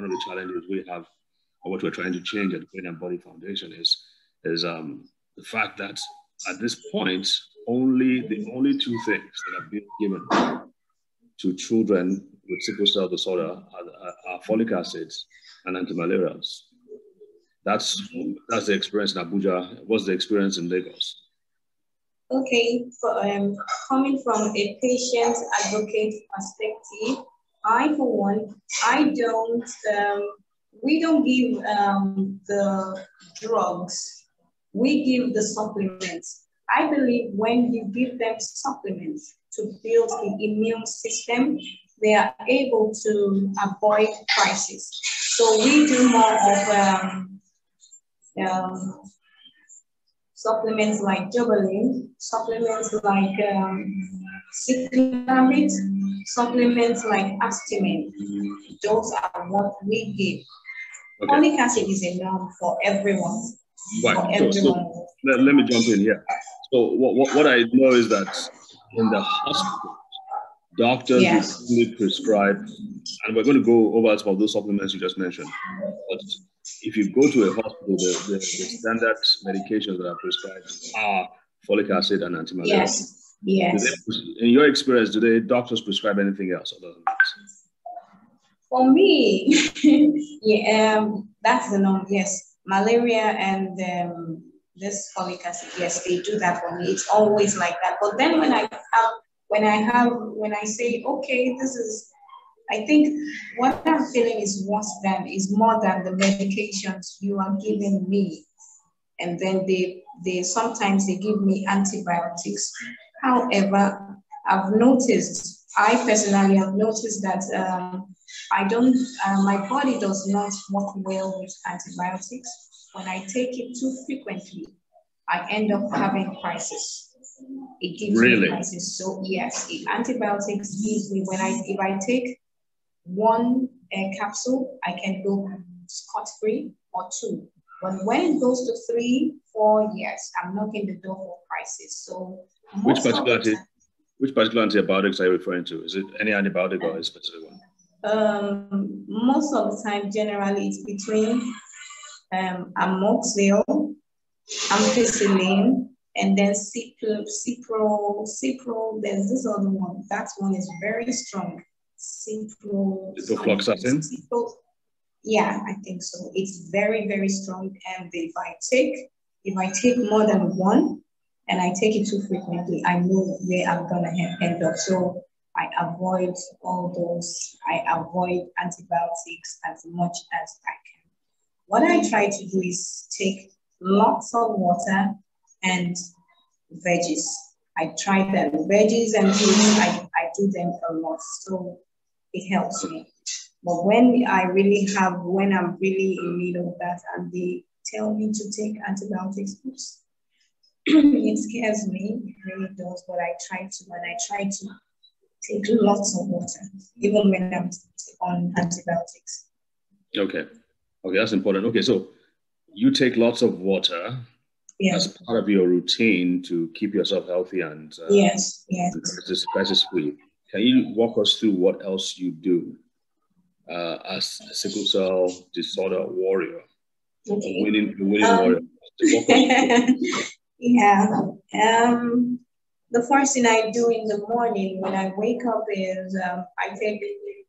of the challenges we have, or what we're trying to change at the Brain and Body Foundation is, is um, the fact that at this point, only the only two things that are being given to children with sickle cell disorder are, are, folic acids and antimalarials. That's that's the experience in Abuja. What's the experience in Lagos? Okay, for, um, coming from a patient advocate perspective, I, for one, I don't, um, we don't give um, the drugs, we give the supplements. I believe when you give them supplements to build the immune system, they are able to avoid crisis. So we do more of um, um, supplements like Jobelyn, supplements like um, supplements like Astymin. Those are what we give. Okay. Folic acid is enough for everyone. Right. For everyone. So let, let, me jump in here. So what, what, what, I know is that in the hospital, doctors yes. will prescribe, and we're going to go over some of those supplements you just mentioned. But if you go to a hospital, the, the, the standard medications that are prescribed are folic acid and antimalarial. Yes. Yes. They, in your experience, do they doctors prescribe anything else other than this? For me, yeah, um, that's the norm. Yes, malaria and um, this folic acid. Yes, they do that for me. It's always like that. But then when I have, when I have, when I say, okay, this is I think what I'm feeling is worse than is more than the medications you are giving me. And then they they sometimes they give me antibiotics. However, I've noticed, I personally have noticed that um, I don't, uh, my body does not work well with antibiotics. When I take it too frequently, I end up having crisis. It gives really? me crisis. So yes, if antibiotics gives me when I if I take one uh, capsule, I can go scot free or two. But when it goes to three, four years, I'm knocking the door for crisis. So which particular anti, which particular antibiotics are you referring to? Is it any antibiotic or a specific one? Um, most of the time, generally, it's between um, amoxicillin, ampicillin, and then cipro, cipro, cipro. There's this other one. That one is very strong. Cipro. Ciprofloxacin? Yeah, I think so. It's very, very strong. And if I take, if I take more than one and I take it too frequently, I know where I'm gonna end up. So I avoid all those, I avoid antibiotics as much as I can. What I try to do is take lots of water and veggies. I try them. Veggies and fruits, I, I do them a lot. So it helps me. But when I really have, when I'm really in need of that and they tell me to take antibiotics, oops, it scares me, it really does, but I try to, and I try to take lots of water, even when I'm on antibiotics. Okay. Okay, that's important. Okay, so you take lots of water yeah. as part of your routine to keep yourself healthy and uh, yes, yes, crisis free. Can you walk us through what else you do uh, as a sickle cell disorder warrior? Okay. Winning, winning um, warrior. yeah. Um, the first thing I do in the morning when I wake up is um, I take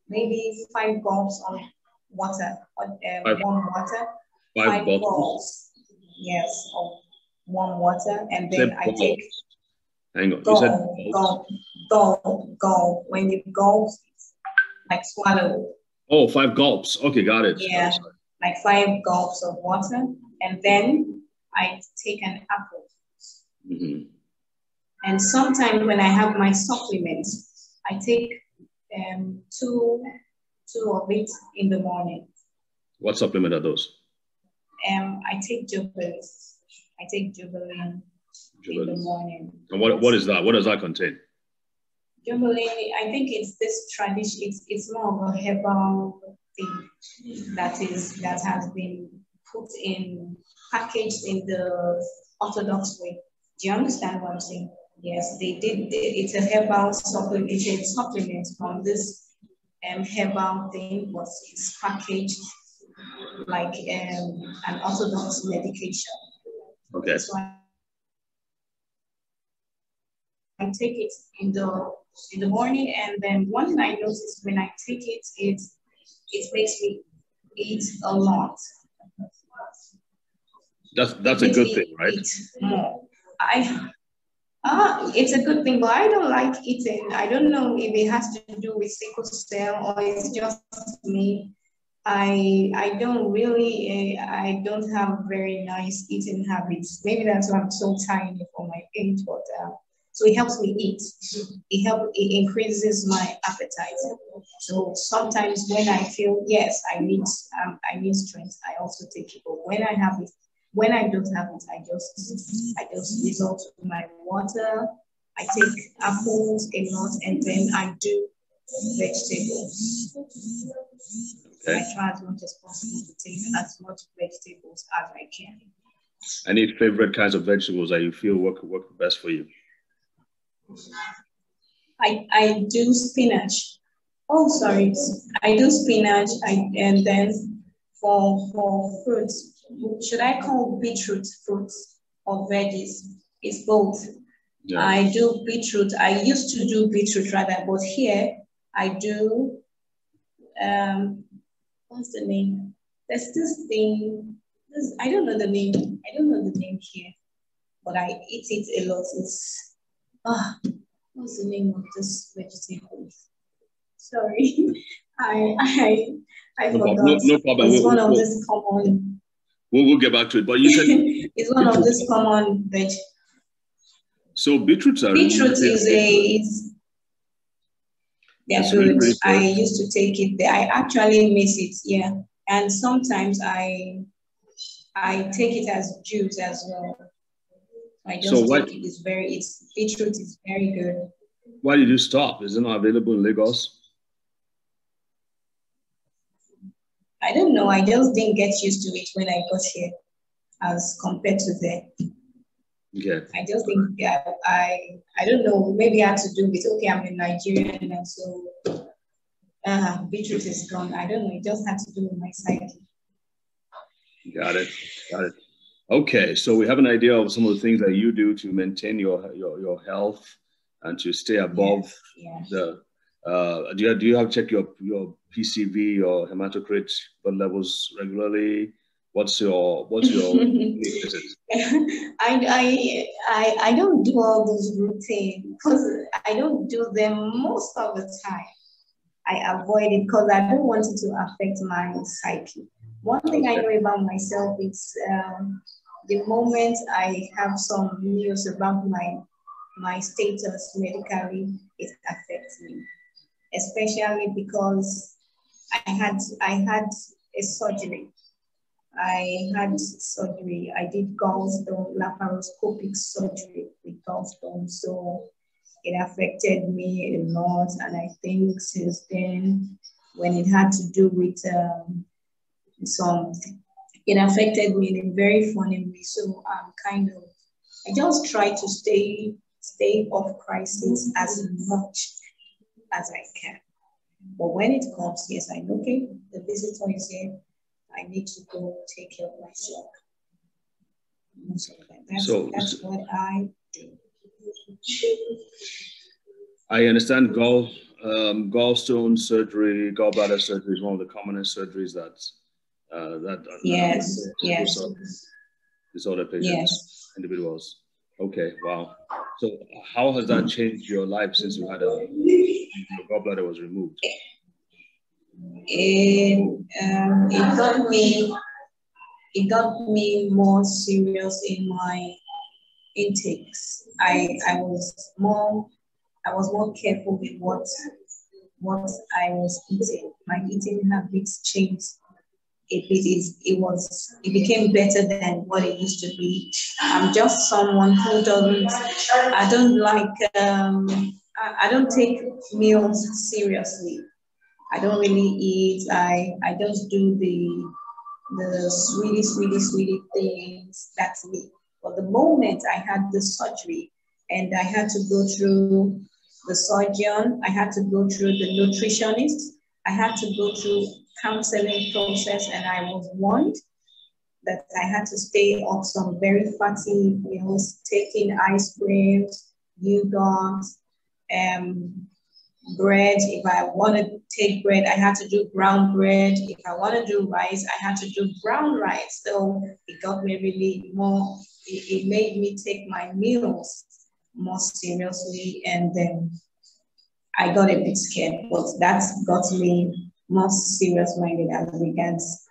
maybe five gulps of water, uh, five, warm water. Five, five gulps. Yes, of warm water, and then I take Hang on. Gulp, you said gulp, gulp, gulp. When you gulp, like swallow. Oh, five gulps. Okay, got it. Yeah, oh, like five gulps of water, and then I take an apple. Mm-hmm. And sometimes when I have my supplements, I take um, two two of it in the morning. What supplement are those? Um, I take Jobelyn. I take Jobelyn in the morning. And what, what is that? What does that contain? Jobelyn, I think it's this tradition, it's, it's more of a herbal thing that is that has been put in, packaged in the orthodox way. Do you understand what I'm saying? Yes, they did. They, it's a herbal supplement. It's a supplement from this um, herbal thing, but it's packaged like um, an orthodox medication. Okay. So I, I take it in the in the morning, and then one thing I notice when I take it, it it makes me eat a lot. That's that's a good thing, right? More. I uh, it's a good thing, but I don't like eating. I don't know if it has to do with sickle cell or it's just me. I I don't really uh, I don't have very nice eating habits. Maybe that's why I'm so tiny for my age, but uh, so it helps me eat. It helps it increases my appetite. So sometimes when I feel yes, I need um, I need strength, I also take it. But when I have it, when I don't have it, I just I just resort to my water. I take apples a lot, and then I do vegetables. Okay. I try as much as possible to take as much vegetables as I can. Any favorite kinds of vegetables that you feel work work best for you? I I do spinach. Oh, sorry, I do spinach. I and then for for fruits, should I call beetroot fruits or veggies? It's both. Yeah. I do beetroot. I used to do beetroot rather, but here I do um, what's the name? There's this thing, this, I don't know the name. I don't know the name here, but I eat it a lot. It's, ah, oh, what's the name of this vegetable? Sorry, I, I, I no forgot. Problem. No, no problem. It's we'll, one of we'll, this common. We'll, we'll get back to it, but you said it's one of this common veg. So beetroots are beetroot is a they're good. I used to take it. I actually miss it. Yeah, and sometimes I I take it as juice as well. I just so what, take it. It's very. It's beetroot is very good. Why did you stop? Is it not available in Lagos? I don't know. I just didn't get used to it when I got here, as compared to there. Yeah. I just think yeah, I I don't know, maybe it had to do with okay, I'm in Nigeria and so uh beetroot is gone. I don't know, it just had to do with my psyche. Got it. Got it. Okay, so we have an idea of some of the things that you do to maintain your your, your health and to stay above yes, yes. the uh, do you do you have check your your PCV or hematocrit blood levels regularly? What's your what's your I, I I I don't do all those routine because I don't do them most of the time. I avoid it because I don't want it to affect my psyche. One thing I know about myself is um, the moment I have some news about my my status medically, it affects me, especially because I had I had a surgery I had surgery. I did gallstone, laparoscopic surgery with gallstone. So it affected me a lot. And I think since then, when it had to do with um, some, it affected me in a very funny way. So I'm kind of, I just try to stay, stay off crisis as much as I can. But when it comes, yes, I know, okay, the visitor is here I need to go take care of myself. So that's, so, that's what I do. I understand gall, um, gallstone surgery, gallbladder surgery is one of the commonest surgeries that uh, that yes, yes, disorder, disorder patients, yes. individuals. Okay, wow. So how has that changed your life since you had a your gallbladder was removed? it, um, it got me it got me more serious in my intakes. I I was more I was more careful with what what I was eating. My eating habits changed a bit. It, it was it became better than what it used to be. I'm just someone who doesn't I don't like um I, I don't take meals seriously. I don't really eat. I, I just do the the sweetie, sweetie, sweetie things. That's me. But the moment I had the surgery and I had to go through the surgeon, I had to go through the nutritionist, I had to go through counseling process and I was warned that I had to stay off some very fatty meals, taking ice creams, yogurt, um, bread. If I want to take bread, I had to do brown bread. If I want to do rice, I had to do brown rice. So it got me really more, it, it made me take my meals more seriously. And then I got a bit scared, but that got me more serious minded as regards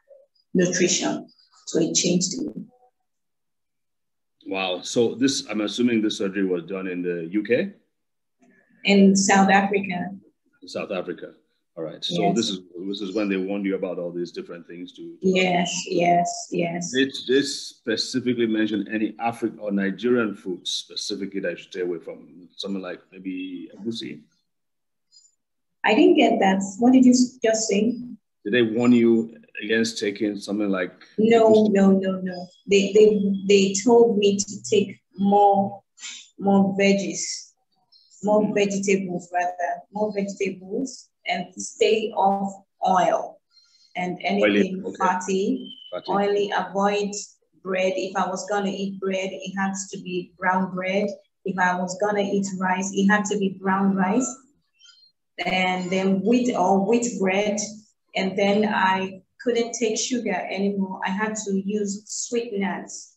nutrition. So it changed me. Wow. So this, I'm assuming this surgery was done in the UK? In South Africa. In South Africa. All right. So yes. this is this is when they warned you about all these different things to. yes, yes, yes. Did this specifically mention any African or Nigerian foods specifically that you should stay away from? Something like maybe egusi. I didn't get that. What did you just say? Did they warn you against taking something like? No, no, no, no. They they they told me to take more more veggies, more hmm. vegetables rather, more vegetables, and hmm. stay off oil and anything oily, okay. fatty, fatty, oily. Avoid bread. If I was gonna eat bread, it has to be brown bread. If I was gonna eat rice, it had to be brown rice and then wheat or wheat bread. And then I couldn't take sugar anymore. I had to use sweeteners.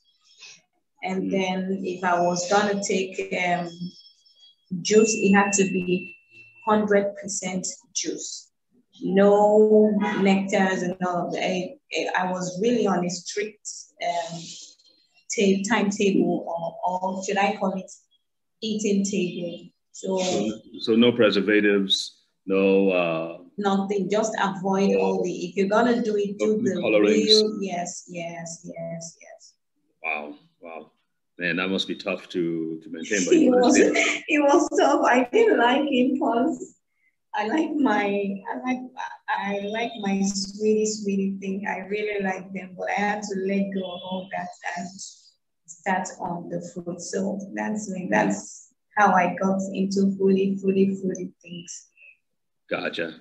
And mm. then if I was gonna take um, juice, it had to be 100% juice. No nectars and all of that. I, I was really on a strict um, timetable or, or should I call it eating table. So, so, so no preservatives, no uh, nothing. Just avoid all the. If you're gonna do it, do the colorings. real. Yes, yes, yes, yes. Wow, wow, man, that must be tough to to maintain. But it was it was tough. I didn't like it because I like my I like I like my sweetie sweetie thing. I really like them, but I had to let go of all that and start on the food. So that's me. That's how I got into fully, fully, fully things. Gotcha.